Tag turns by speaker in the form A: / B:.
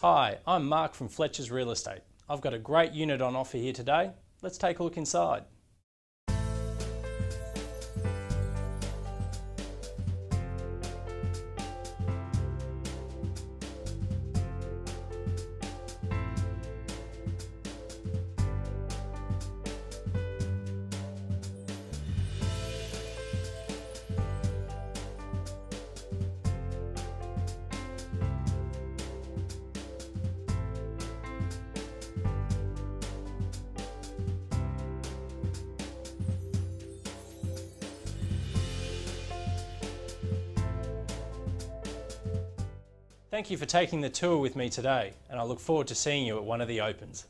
A: Hi, I'm Mark from Fletcher's Real Estate. I've got a great unit on offer here today. Let's take a look inside. Thank you for taking the tour with me today and I look forward to seeing you at one of the opens.